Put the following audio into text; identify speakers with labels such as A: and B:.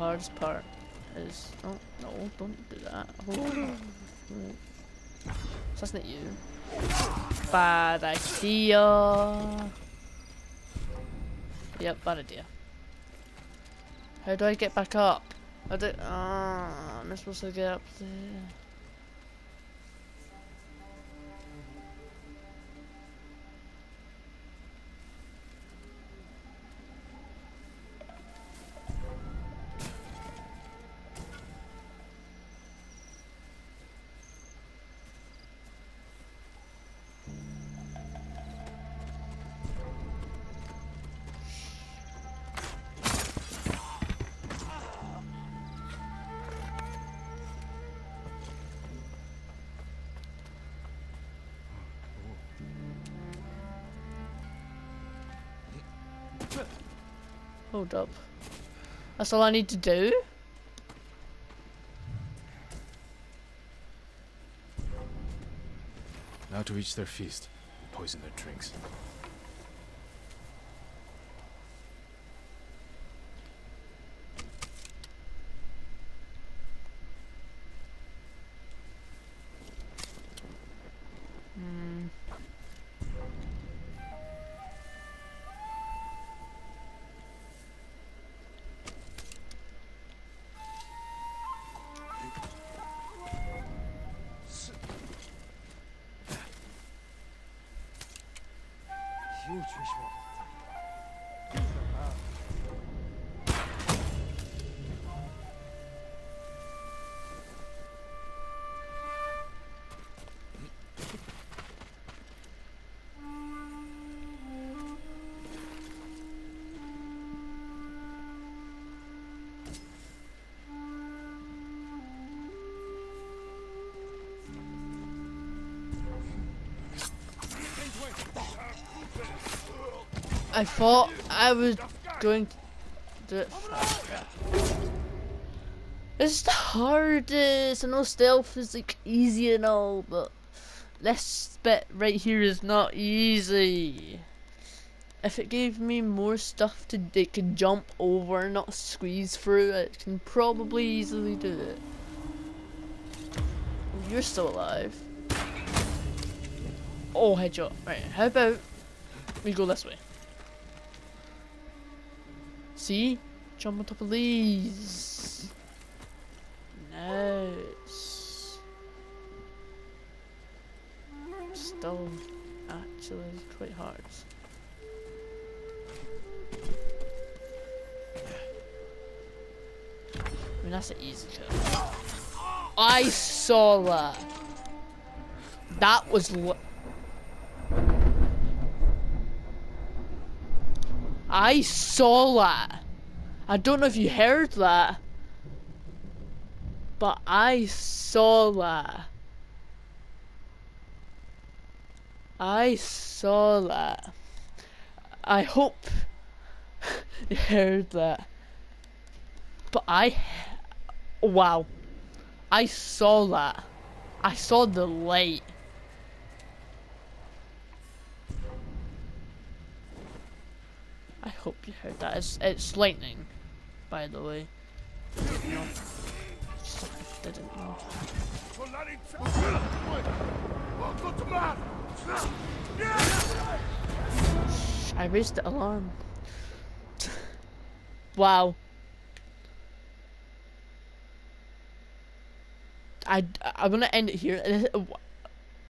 A: hardest part is... Oh, no, don't do that. Oh. So that's not you. Bad idea. Yep, bad idea. How do I get back up? I do Ah, am I supposed to get up there? Hold up. That's all I need to do?
B: Now to reach their feast. Poison their drinks.
A: you, 神 I thought I was going to do it. It's the hardest. I know stealth is like easy and all, but this bit right here is not easy. If it gave me more stuff to they could jump over, and not squeeze through, it can probably easily do it. Oh, you're still alive. Oh, headshot. Right, how about we go this way? See? Jump on top of these. Nice. Still actually quite hard. I mean, that's an easy kill. I saw that. That was I saw that. I don't know if you heard that. But I saw that. I saw that. I hope you heard that. But I. Wow. I saw that. I saw the light. I hope you heard that. It's, it's lightning, by the way. No. Didn't know. I raised the alarm. wow. I, I'm gonna end it here.